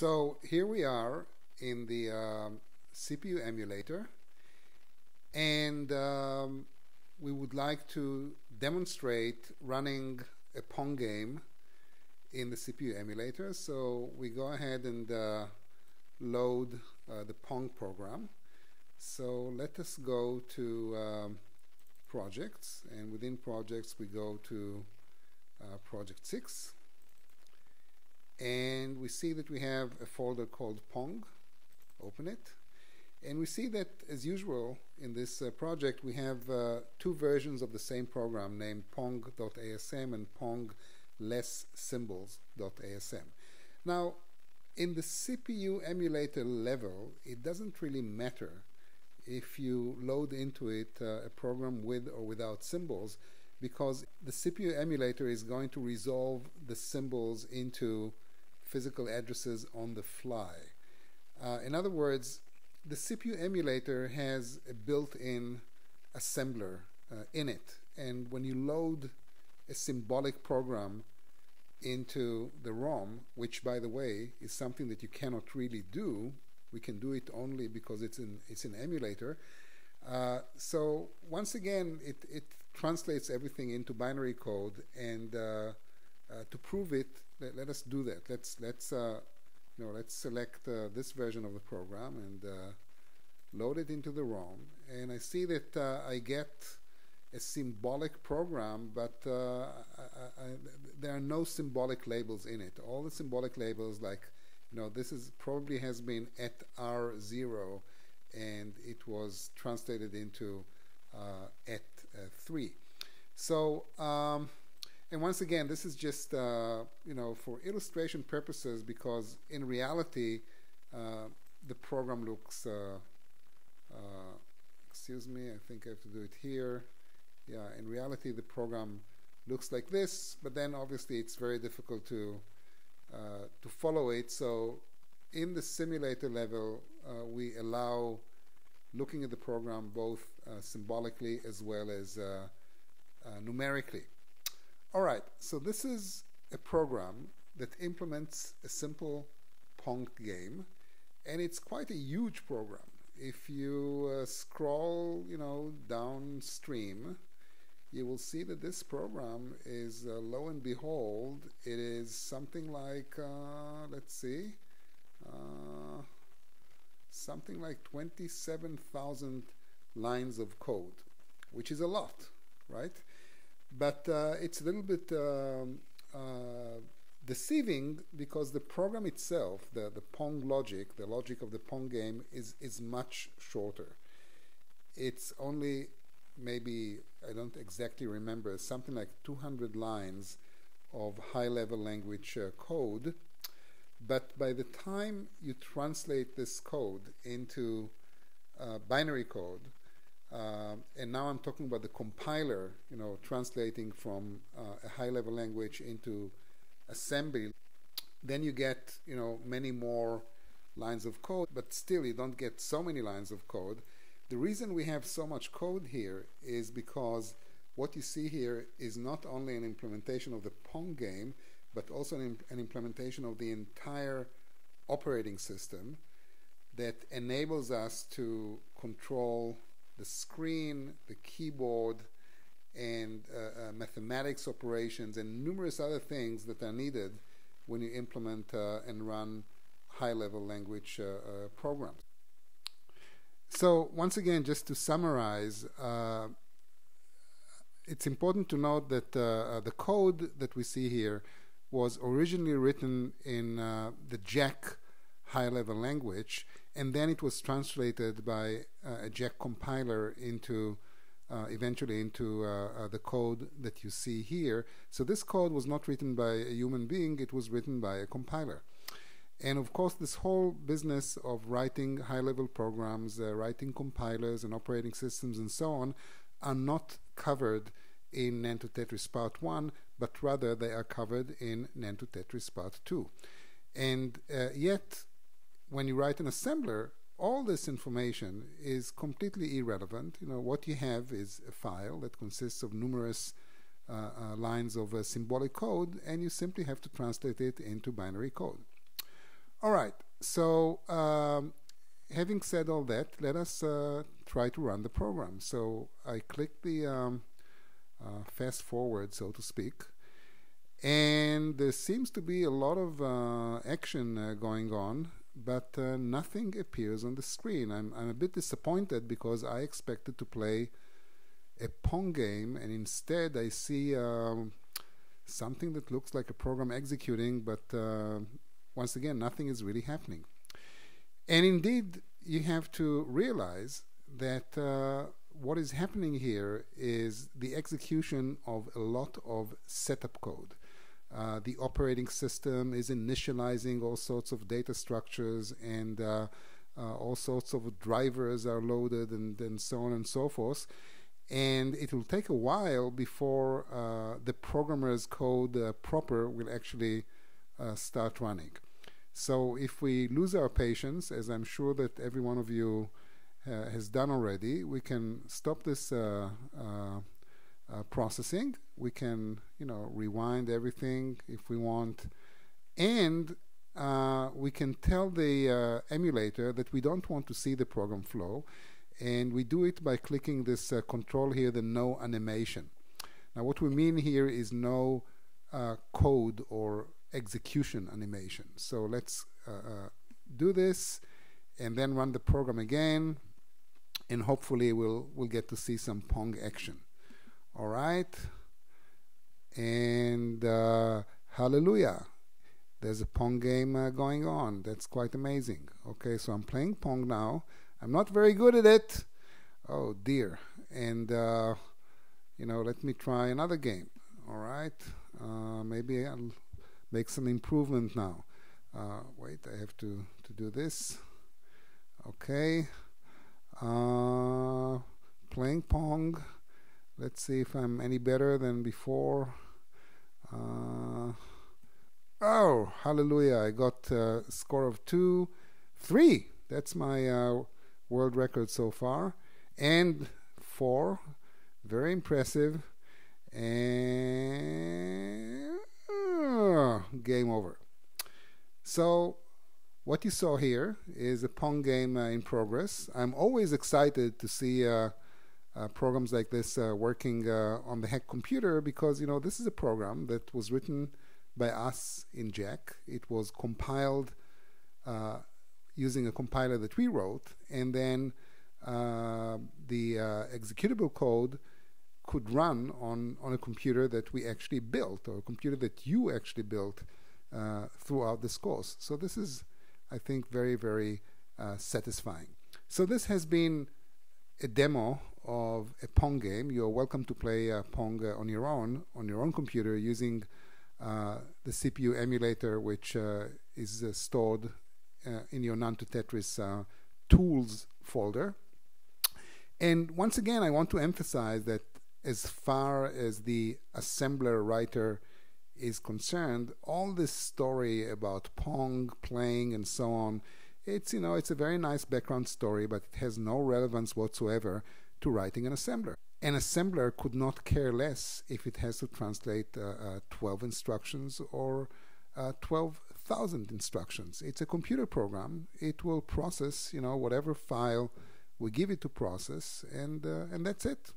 So here we are in the um, CPU emulator and um, we would like to demonstrate running a Pong game in the CPU emulator. So we go ahead and uh, load uh, the Pong program. So let us go to um, projects and within projects we go to uh, project 6 and we see that we have a folder called Pong. Open it. And we see that, as usual, in this uh, project, we have uh, two versions of the same program named pong.asm and pong less symbols.asm. Now, in the CPU emulator level, it doesn't really matter if you load into it uh, a program with or without symbols because the CPU emulator is going to resolve the symbols into physical addresses on the fly. Uh, in other words, the CPU emulator has a built-in assembler uh, in it, and when you load a symbolic program into the ROM, which by the way is something that you cannot really do, we can do it only because it's in it's an emulator. Uh, so once again, it, it translates everything into binary code, and uh, uh, to prove it, let, let, us do that. Let's let's uh, you know let's select uh, this version of the program and uh, load it into the ROM. And I see that uh, I get a symbolic program, but uh, I, I, there are no symbolic labels in it. All the symbolic labels, like you know, this is probably has been at R0, and it was translated into at 3. So um, and once again, this is just uh, you know for illustration purposes because in reality, uh, the program looks. Uh, uh, excuse me, I think I have to do it here. Yeah, in reality, the program looks like this, but then obviously it's very difficult to uh, to follow it. So in the simulator level, uh, we allow looking at the program both symbolically as well as numerically. All right, so this is a program that implements a simple Pong game, and it's quite a huge program. If you uh, scroll, you know, downstream, you will see that this program is, uh, lo and behold, it is something like, uh, let's see, uh, something like 27,000 lines of code, which is a lot, right? But uh, it's a little bit um, uh, deceiving because the program itself, the, the Pong logic, the logic of the Pong game, is, is much shorter. It's only maybe, I don't exactly remember, something like 200 lines of high level language uh, code. But by the time you translate this code into uh, binary code, uh, and now I'm talking about the compiler, you know, translating from uh, a high-level language into assembly. Then you get, you know, many more lines of code, but still you don't get so many lines of code. The reason we have so much code here is because what you see here is not only an implementation of the Pong game, but also an, an implementation of the entire operating system that enables us to control the screen, the keyboard, and uh, uh, mathematics operations, and numerous other things that are needed when you implement uh, and run high-level language uh, uh, programs. So once again, just to summarize, it's important to note that the code that we see here was originally written in the Jack high-level language, and then it was translated by uh, a Jack compiler into uh, eventually into uh, uh, the code that you see here. So this code was not written by a human being; it was written by a compiler. And of course, this whole business of writing high-level programs, uh, writing compilers and operating systems, and so on, are not covered in NAND to Tetris Part 1, but rather they are covered in NAND to Tetris Part 2. And uh, yet, when you write an assembler, all this information is completely irrelevant. You know, what you have is a file that consists of numerous uh, uh, lines of uh, symbolic code, and you simply have to translate it into binary code. All right. So um, having said all that, let us uh, try to run the program. So I click the um, uh, fast forward, so to speak, and there seems to be a lot of uh, action going on, but uh, nothing appears on the screen. I'm, I'm a bit disappointed because I expected to play a Pong game, and instead I see um, something that looks like a program executing, but uh, once again, nothing is really happening. And indeed, you have to realize that uh, what is happening here is the execution of a lot of setup code. Uh, the operating system is initializing all sorts of data structures and uh, uh, all sorts of drivers are loaded and, and so on and so forth. And it will take a while before uh, the programmer's code uh, proper will actually uh, start running. So if we lose our patience, as I'm sure that every one of you has done already, we can stop this uh, uh, uh, processing. We can, you know, rewind everything if we want, and uh, we can tell the uh, emulator that we don't want to see the program flow, and we do it by clicking this control here, the no animation. Now, what we mean here is no code or execution animation. So let's uh, uh, do this and then run the program again and hopefully we'll we'll get to see some Pong action. All right. And uh, hallelujah. There's a Pong game uh, going on. That's quite amazing. Okay, so I'm playing Pong now. I'm not very good at it. Oh dear. And uh, you know, let me try another game. All right. Uh, maybe I'll make some improvement now. Uh, wait, I have to, to do this. Okay. Uh, playing Pong. Let's see if I'm any better than before. Uh, oh, hallelujah. I got a score of two, three. That's my uh, world record so far. And four. Very impressive. And game over. So what you saw here is a Pong game uh, in progress. I'm always excited to see uh, uh, programs like this uh, working uh, on the Hack computer because you know this is a program that was written by us in Jack. It was compiled uh, using a compiler that we wrote, and then the executable code could run on, on a computer that we actually built or a computer that you actually built uh, throughout this course. So this is, I think, very, very uh, satisfying. So this has been a demo of a Pong game. You're welcome to play uh, Pong on your own, on your own computer using uh, the CPU emulator, which uh, is uh, stored in your Nand to Tetris tools folder. And once again, I want to emphasize that as far as the assembler writer is concerned, all this story about Pong playing and so on, it's you know it's a very nice background story, but it has no relevance whatsoever to writing an assembler. An assembler could not care less if it has to translate uh, uh, 12 instructions or uh, 12,000 instructions. It's a computer program. It will process, you know, whatever file we give it to process, and uh, and that's it.